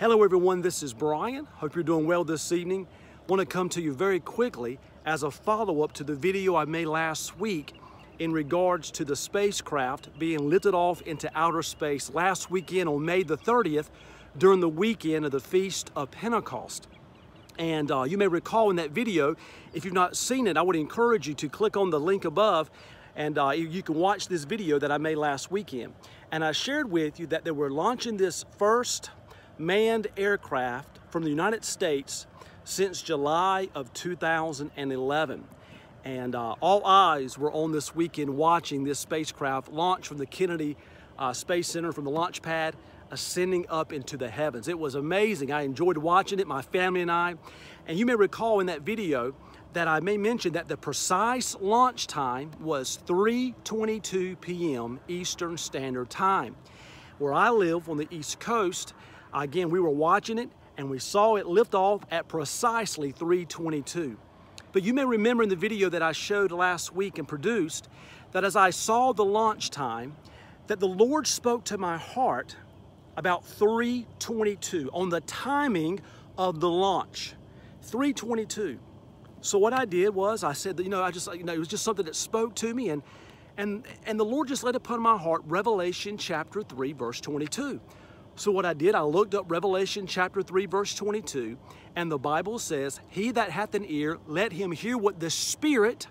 Hello everyone, this is Brian. Hope you're doing well this evening. Want to come to you very quickly as a follow-up to the video I made last week in regards to the spacecraft being lifted off into outer space last weekend on May the 30th during the weekend of the Feast of Pentecost. And uh, you may recall in that video, if you've not seen it, I would encourage you to click on the link above and uh, you can watch this video that I made last weekend. And I shared with you that they were launching this first manned aircraft from the United States since July of 2011. And uh, all eyes were on this weekend watching this spacecraft launch from the Kennedy uh, Space Center from the launch pad, ascending up into the heavens. It was amazing. I enjoyed watching it, my family and I. And you may recall in that video that I may mention that the precise launch time was 3.22 p.m. Eastern Standard Time. Where I live on the East Coast, Again, we were watching it and we saw it lift off at precisely 322. But you may remember in the video that I showed last week and produced that as I saw the launch time, that the Lord spoke to my heart about 322 on the timing of the launch. 322. So what I did was I said that, you know, I just, you know, it was just something that spoke to me and and and the Lord just laid upon my heart Revelation chapter 3 verse 22. So what I did, I looked up Revelation chapter 3, verse 22, and the Bible says, He that hath an ear, let him hear what the Spirit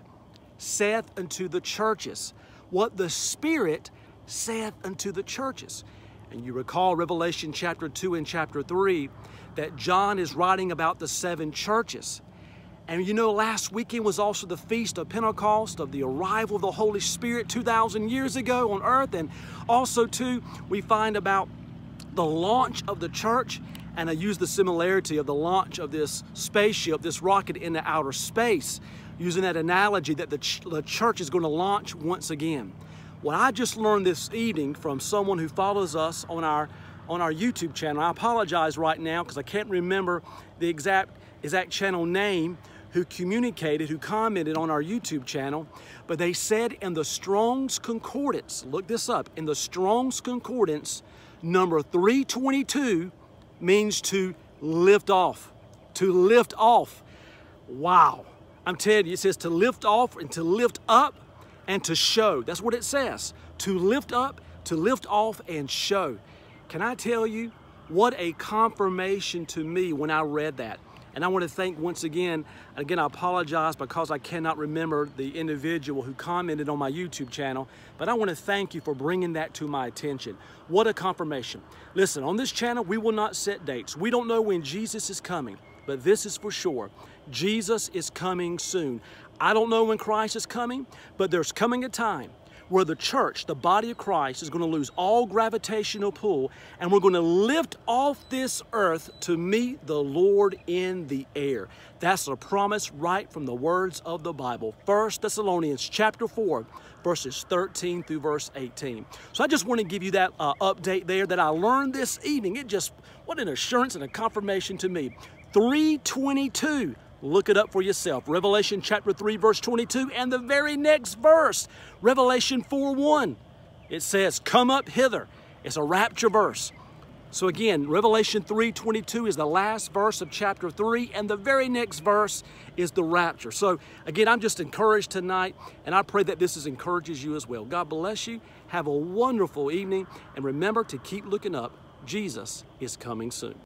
saith unto the churches. What the Spirit saith unto the churches. And you recall Revelation chapter 2 and chapter 3 that John is writing about the seven churches. And you know, last weekend was also the feast of Pentecost, of the arrival of the Holy Spirit 2,000 years ago on earth. And also, too, we find about the launch of the church, and I use the similarity of the launch of this spaceship, this rocket into outer space, using that analogy that the, ch the church is going to launch once again. What I just learned this evening from someone who follows us on our on our YouTube channel. I apologize right now because I can't remember the exact exact channel name who communicated, who commented on our YouTube channel, but they said in the Strong's Concordance, look this up, in the Strong's Concordance, number 322 means to lift off. To lift off. Wow. I'm telling you, it says to lift off and to lift up and to show. That's what it says. To lift up, to lift off and show. Can I tell you what a confirmation to me when I read that? And I want to thank once again, again, I apologize because I cannot remember the individual who commented on my YouTube channel, but I want to thank you for bringing that to my attention. What a confirmation. Listen, on this channel, we will not set dates. We don't know when Jesus is coming, but this is for sure. Jesus is coming soon. I don't know when Christ is coming, but there's coming a time where the church, the body of Christ, is going to lose all gravitational pull and we're going to lift off this earth to meet the Lord in the air. That's a promise right from the words of the Bible. 1 Thessalonians chapter 4, verses 13 through verse 18. So I just want to give you that uh, update there that I learned this evening. It just, what an assurance and a confirmation to me. 322 Look it up for yourself. Revelation chapter 3, verse 22, and the very next verse, Revelation 4 1. It says, Come up hither. It's a rapture verse. So again, Revelation 3:22 is the last verse of chapter 3 and the very next verse is the rapture. So again, I'm just encouraged tonight and I pray that this is encourages you as well. God bless you. Have a wonderful evening and remember to keep looking up. Jesus is coming soon.